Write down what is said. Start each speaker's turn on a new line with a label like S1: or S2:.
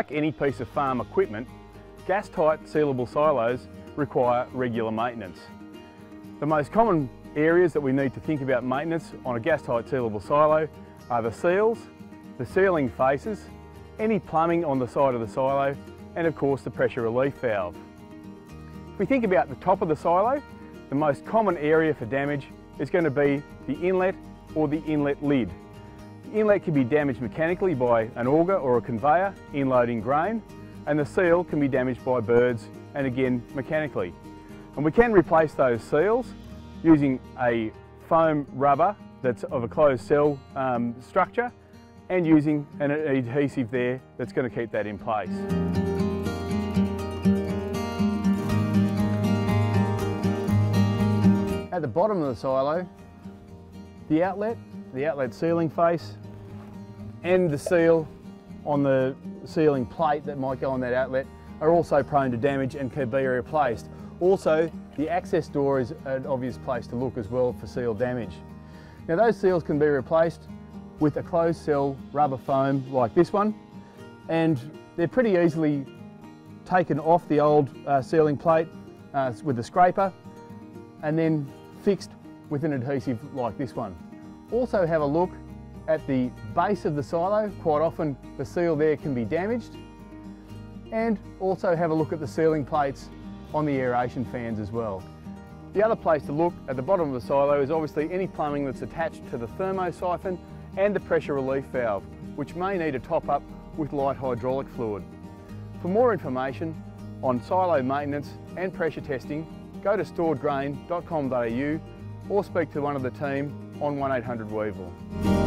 S1: like any piece of farm equipment, gas-tight sealable silos require regular maintenance. The most common areas that we need to think about maintenance on a gas-tight sealable silo are the seals, the sealing faces, any plumbing on the side of the silo, and of course the pressure relief valve. If we think about the top of the silo, the most common area for damage is going to be the inlet or the inlet lid. The inlet can be damaged mechanically by an auger or a conveyor inloading grain, and the seal can be damaged by birds and again mechanically. And we can replace those seals using a foam rubber that's of a closed cell um, structure and using an adhesive there that's going to keep that in place. At the bottom of the silo, the outlet, the outlet sealing face and the seal on the sealing plate that might go on that outlet are also prone to damage and can be replaced. Also, the access door is an obvious place to look as well for seal damage. Now those seals can be replaced with a closed cell rubber foam like this one and they're pretty easily taken off the old uh, sealing plate uh, with a scraper and then fixed with an adhesive like this one. Also have a look at the base of the silo. Quite often the seal there can be damaged. And also have a look at the sealing plates on the aeration fans as well. The other place to look at the bottom of the silo is obviously any plumbing that's attached to the thermosiphon and the pressure relief valve, which may need a top up with light hydraulic fluid. For more information on silo maintenance and pressure testing, go to storedgrain.com.au or speak to one of the team on 1800 Weevil.